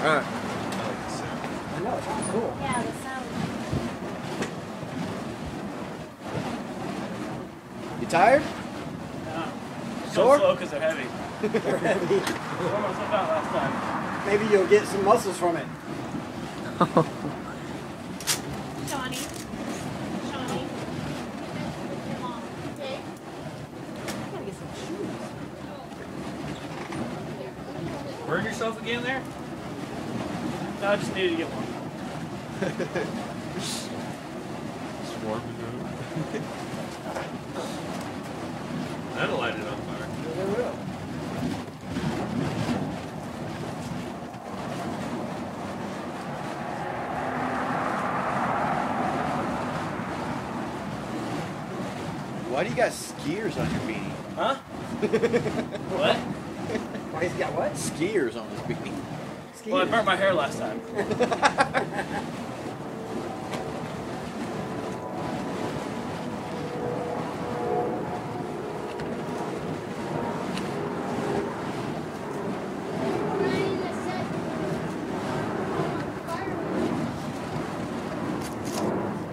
All right. I know, it sounds cool. Yeah, the sound. You tired? So Sore? slow because they're heavy. They're heavy. Wore myself out last time. Maybe you'll get some muscles from it. Shawnee. Shawnee. Come on. Dig. gotta get some shoes. Burn yourself again there? No, I just needed to get one. Swarming That'll light it on fire. Yeah, They will. Why do you got skiers on your beanie? Huh? what? Why he's got what? Skiers on his beanie. Ski. Well, I burnt my hair last time.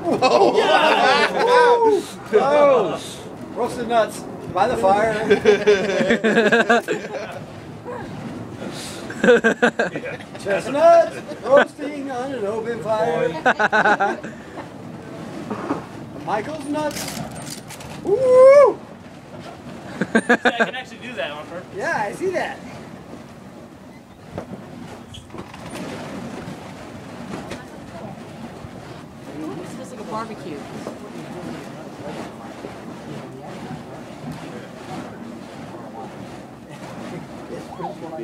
Oh! Roasted nuts by the fire. Chestnuts roasting on an open fire. Michael's nuts. Woo! See, I can actually do that on purpose. Yeah, I see that. This feels like a barbecue.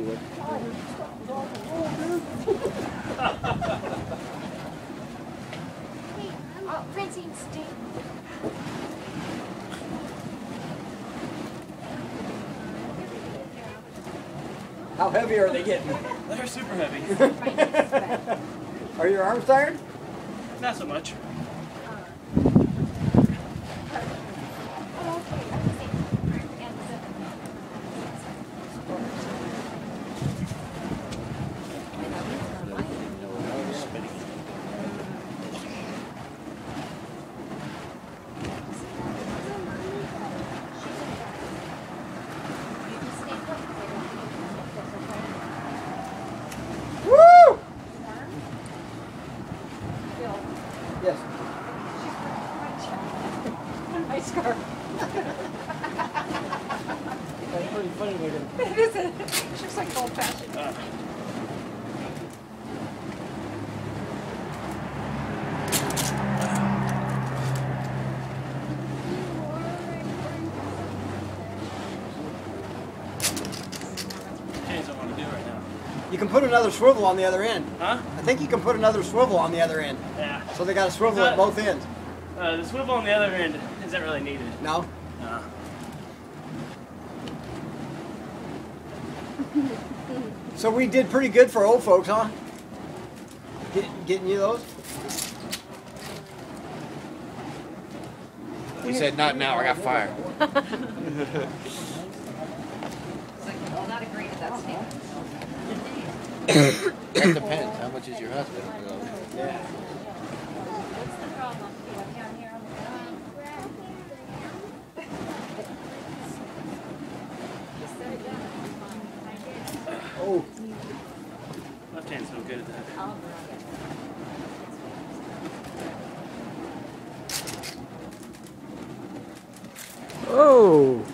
Oh, Francine, stay. How heavy are they getting? They're super heavy. Are your arms tired? Not so much. Woo! Yes. My scarf. That's pretty funny looking. It is. a- It looks like old fashioned. Uh, change what I want to do right now. You can put another swivel on the other end. Huh? I think you can put another swivel on the other end. Yeah. So they got a swivel at both ends. Uh, the swivel on the other end isn't really needed. No? Uh, So we did pretty good for old folks, huh? Get, getting you those? He said, not now, I got fired. It's like, well, not agree to that statement. That depends. How much is your husband? Yeah. What's the problem? Down here on the Oh, left hand's no good at that. Oh. oh,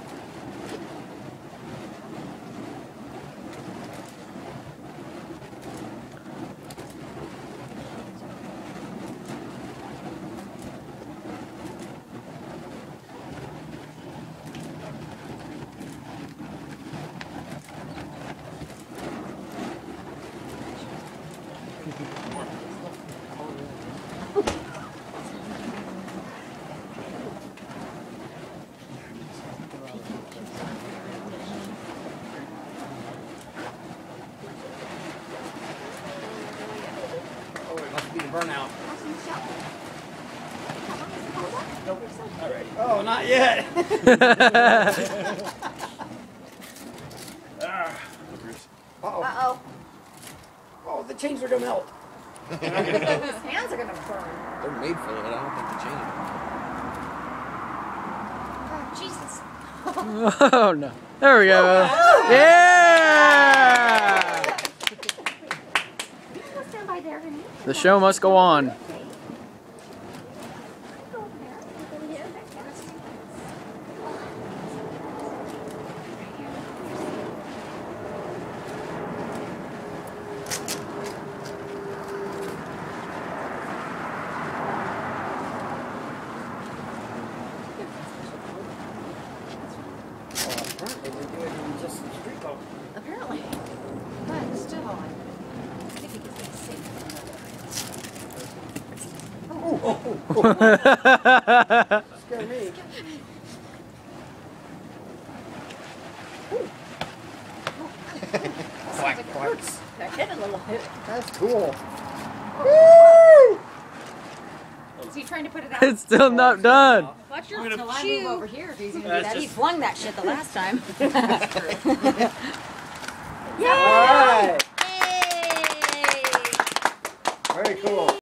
it must be burnout. Oh, not yet. Ah. Uh-oh. Uh-oh. Oh, the chains are gonna melt. His hands are gonna burn. They're made for it. I don't think the chains are gonna chain. Oh, Jesus. oh no. There we go. Oh, yeah! You can stand by there and The show must go on. apparently we do it in just the street level. Apparently. But still, I think it's gonna sink. Oh, oh. Scare me. Sounds like it hurts. That hit a little bit. That's cool. Woo! Is he trying to put it out? It's still not done. Watch your I'm gonna till I move over here if he's gonna do That's that. He flung that shit the last time. All right. Yay! Very cool.